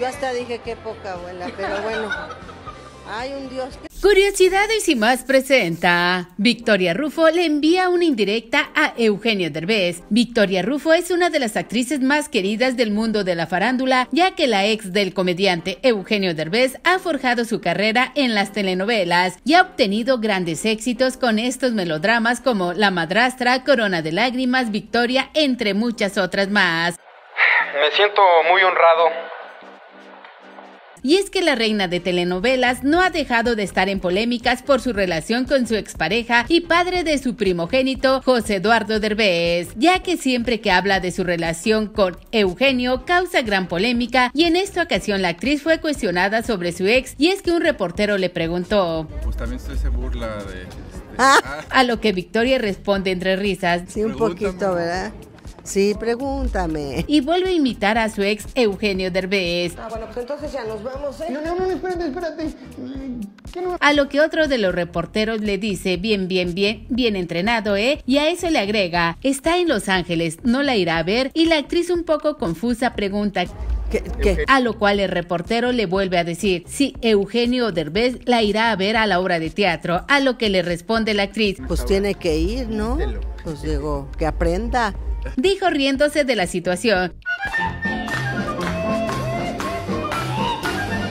Yo hasta dije qué poca abuela, pero bueno. Hay un Dios que... Curiosidades y más presenta. Victoria Rufo le envía una indirecta a Eugenio Derbez. Victoria Rufo es una de las actrices más queridas del mundo de la farándula, ya que la ex del comediante Eugenio Derbez ha forjado su carrera en las telenovelas y ha obtenido grandes éxitos con estos melodramas como La Madrastra, Corona de Lágrimas, Victoria, entre muchas otras más. Me siento muy honrado y es que la reina de telenovelas no ha dejado de estar en polémicas por su relación con su expareja y padre de su primogénito, José Eduardo Derbez, ya que siempre que habla de su relación con Eugenio causa gran polémica y en esta ocasión la actriz fue cuestionada sobre su ex y es que un reportero le preguntó. Pues también se burla de... Este, ah. A lo que Victoria responde entre risas. Sí, un poquito, ¿verdad? Sí, pregúntame. Y vuelve a imitar a su ex Eugenio Derbez. Ah, bueno, pues entonces ya nos vamos, ¿eh? No, no, no, espérate, espérate. A lo que otro de los reporteros le dice, bien, bien, bien, bien entrenado, ¿eh? Y a eso le agrega, está en Los Ángeles, no la irá a ver. Y la actriz un poco confusa pregunta, ¿Qué, ¿Qué, A lo cual el reportero le vuelve a decir, sí, Eugenio Derbez la irá a ver a la obra de teatro, a lo que le responde la actriz. Pues tiene que ir, ¿no? Pues digo, que aprenda dijo riéndose de la situación.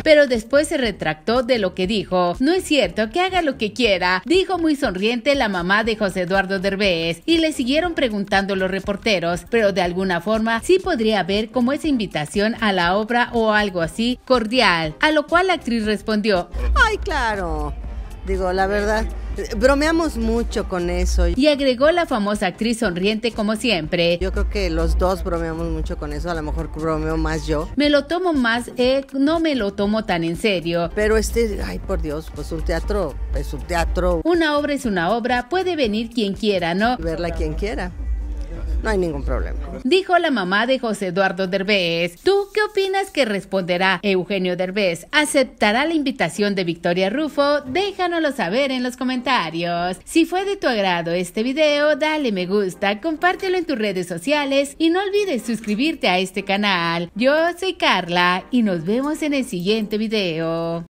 pero después se retractó de lo que dijo. No es cierto, que haga lo que quiera, dijo muy sonriente la mamá de José Eduardo Derbez, y le siguieron preguntando los reporteros, pero de alguna forma sí podría haber como esa invitación a la obra o algo así cordial, a lo cual la actriz respondió, ay claro, digo la verdad. Bromeamos mucho con eso. Y agregó la famosa actriz sonriente como siempre. Yo creo que los dos bromeamos mucho con eso, a lo mejor bromeo más yo. Me lo tomo más, eh, no me lo tomo tan en serio. Pero este, ay por Dios, pues un teatro es un teatro. Una obra es una obra, puede venir quien quiera, ¿no? Verla quien quiera no hay ningún problema. Dijo la mamá de José Eduardo Derbez. ¿Tú qué opinas que responderá Eugenio Derbez? ¿Aceptará la invitación de Victoria Rufo? Déjanoslo saber en los comentarios. Si fue de tu agrado este video, dale me gusta, compártelo en tus redes sociales y no olvides suscribirte a este canal. Yo soy Carla y nos vemos en el siguiente video.